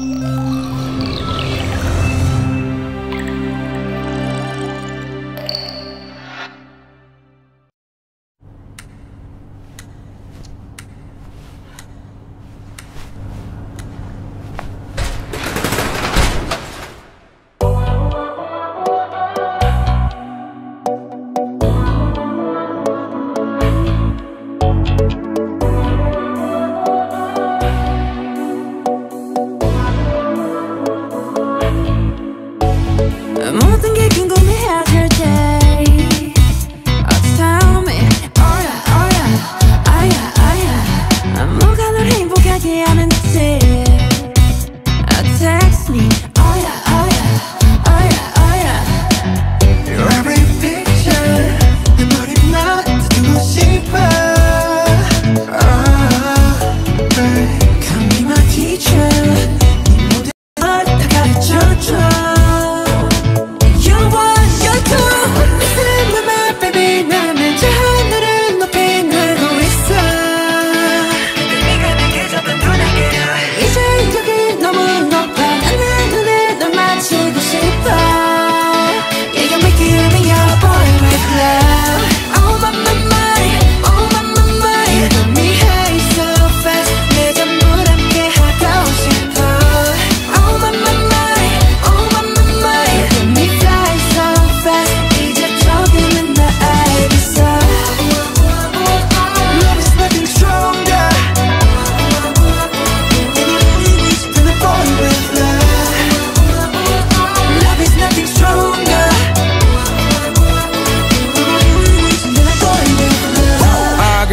모 게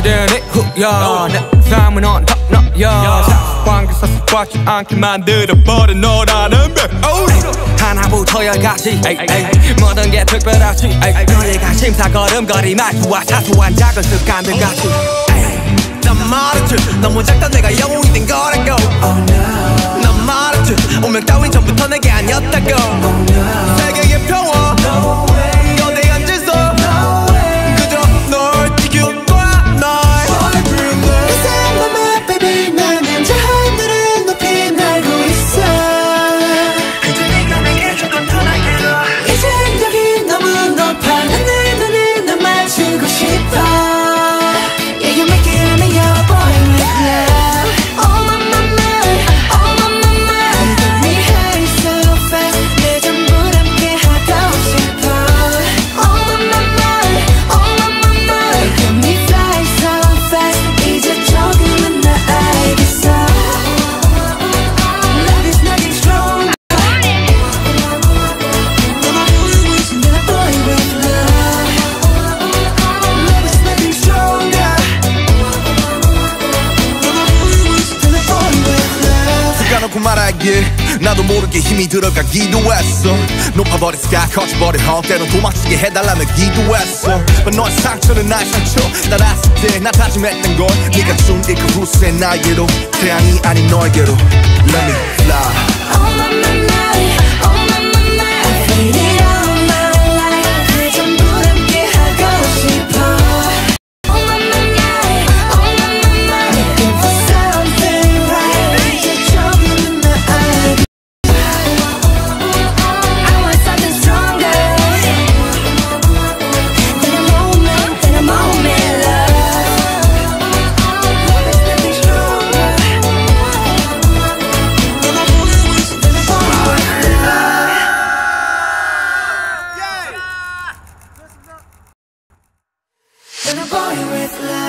그대는 후야 내 삶은 on top 너야 관계사 습관치 않게 만들어버린 너라는 백 하나부터 열까지. 모든 게 특별하지. 너희가 심사 걸음거리 말투와 사소한 작은 습관들 같이. 에이. 난 말했지. 너무 작다 내가 영웅이 된 거라고. Oh, no. 난 말했지. 운명 따윈 전부터 내게 아니었다고. Oh, no. 세계의 평화. No 가놓고 말하길 나도 모르게 힘이 들어가 기도 했어. 높아버린 스카 커져버린 헛 때론 도망치게 해달라며 기도했어. But 너의 상처는 나의 상처. 따랐을 때나 다짐했던 건 네가 준이그 후세 나에게로. 태양이 아닌 너에게로. Let me fly Than a boy with love